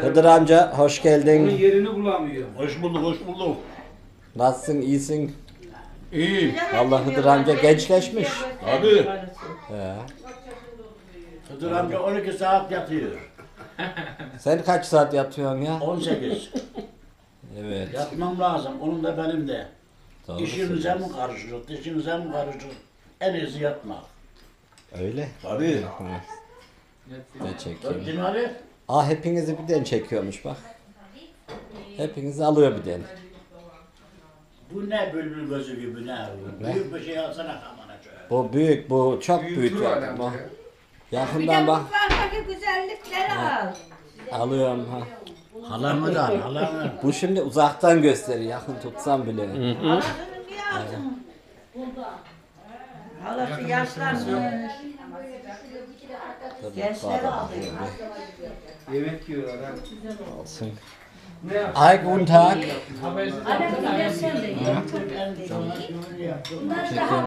Hıdır amca hoş Onun geldin. yerini bulamıyor. Hoş bulduk, hoş bulduk. Nasılsın, iyisin? İyi. Allah Hıdır amca gençleşmiş. Abi. He. Hıdır amca 12 saat yatıyor. Sen kaç saat yatıyorsun ya? 18. Evet. Yatmam lazım, onun da benim de. Doğru İşinize mi karışır, dişinize mi karışır? En iyisi yatmak. Öyle. Tabii. Ne çekeyim? Öptün Ali. Aa hepinizi birden çekiyormuş bak. Hepinizi alıyor birden. Bu ne bülbül gözü gibi ne? bu? Ne? Büyük bir şey alsana kamana. Bu büyük, bu çok büyük yani bu. Bir de Yakından bak. mutfaktaki güzellikleri al. Alıyorum ha. Halamı da al, halamı. Bu şimdi uzaktan gösteriyor. Yakın tutsam bile. Halasını niye aldın? Halası yaşlanmış. Gençleri alıyor. Yemek yiyorlar ha. Olsun. Hi, guten Tag. Alle,